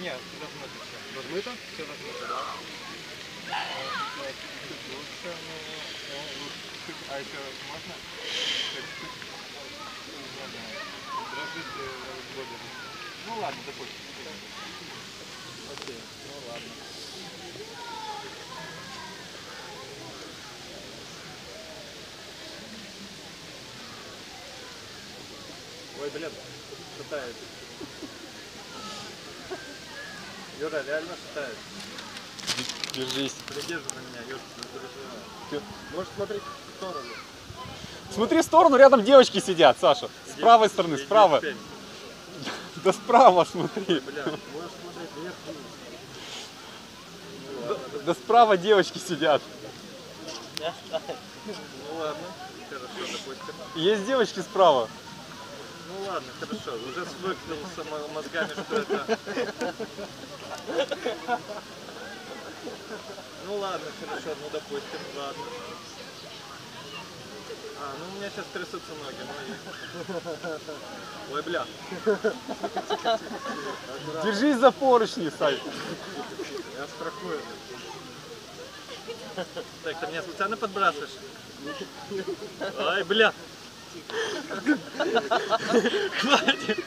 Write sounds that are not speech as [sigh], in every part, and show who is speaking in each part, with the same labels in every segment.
Speaker 1: нет, размыто все.
Speaker 2: Размыто?
Speaker 1: Все размыто, да. Чуть лучше, ну, лучше. А еще можно? Дрожжите блогеры. Ну ладно, допустим. Окей, ну ладно. Ой, блин, шатает. Юра, реально шатает.
Speaker 3: Держись.
Speaker 1: Придерживай меня, Юр, не переживай.
Speaker 2: Можешь смотреть в сторону.
Speaker 3: Смотри в сторону, рядом девочки сидят, Саша. С правой стороны, справа. [laughs] Да справа смотри.
Speaker 1: Бля, можешь смотреть вверх ладно,
Speaker 3: Да справа девочки сидят.
Speaker 1: ну ладно, хорошо, допустим.
Speaker 3: Есть девочки справа.
Speaker 1: Ну ладно, хорошо, уже свыклился мо- мозгами, что это... Ну ладно, хорошо, ну допустим, ладно. А, ну у меня сейчас трясутся ноги, ну и... Ой, бля.
Speaker 3: Держись за поручни, Сань.
Speaker 1: Я страхую. Так, ты меня специально подбрасываешь? Ай, бля. Хватит.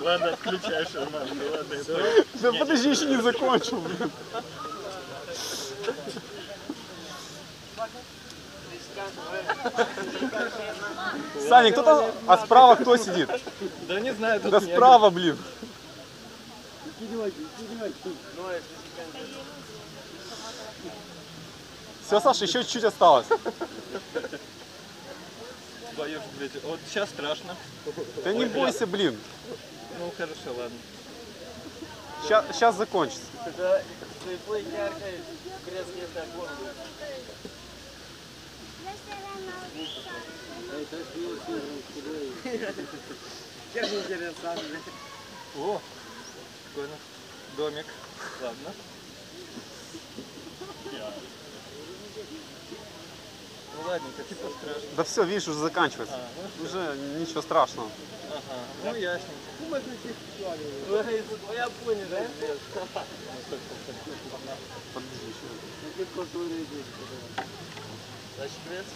Speaker 1: Ладно, отключай шарман. Ну ладно.
Speaker 3: Да подожди, еще не закончил. блин. Саня, кто там? А справа кто сидит?
Speaker 1: Да не знаю, тут
Speaker 3: Да справа, блин. Все, Саша, еще чуть-чуть осталось.
Speaker 1: Боюсь, блядь. Вот сейчас страшно.
Speaker 3: Да не бойся, блин.
Speaker 1: Ну хорошо, ладно.
Speaker 3: Сейчас закончится.
Speaker 4: Когда слепой яркой крестный такой. Я же интересно.
Speaker 1: О, прикольно. Домик. Ладно. Ну ладненько, типа страшно.
Speaker 3: Да все, видишь, уже заканчивается.
Speaker 1: А, ну,
Speaker 3: Уже ничего страшного.
Speaker 1: ага. Ну ясненько.
Speaker 4: Я понял, да?
Speaker 3: Подожди еще.
Speaker 4: Значит,